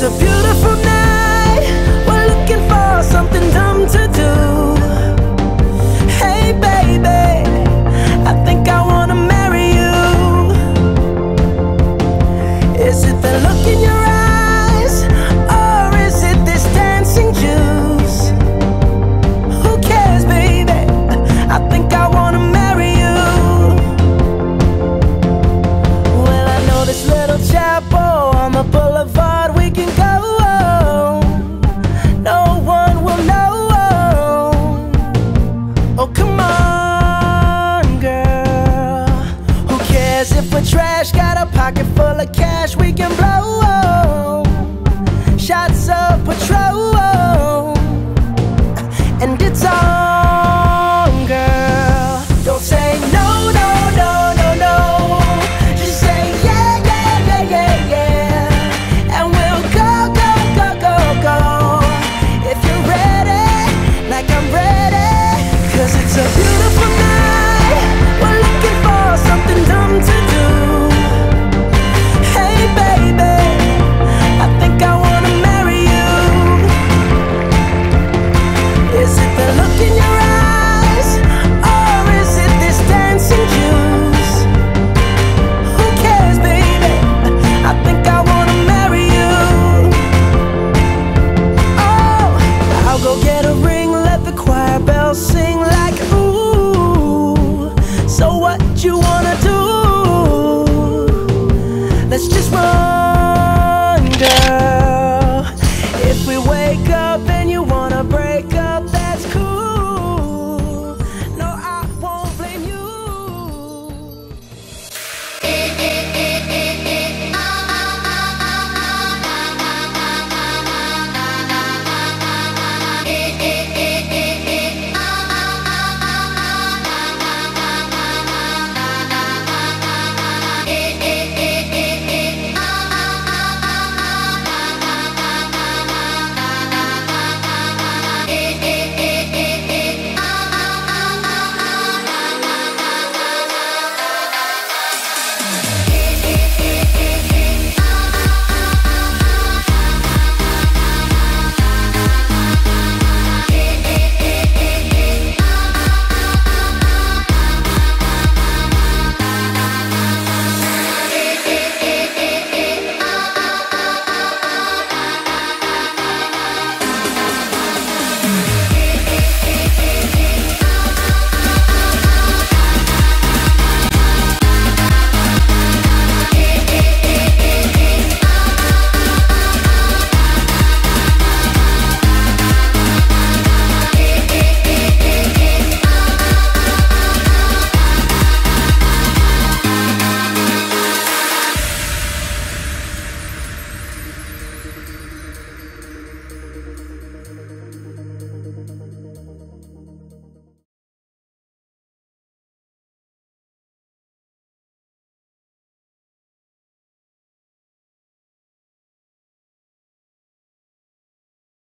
It's a beautiful And it's on,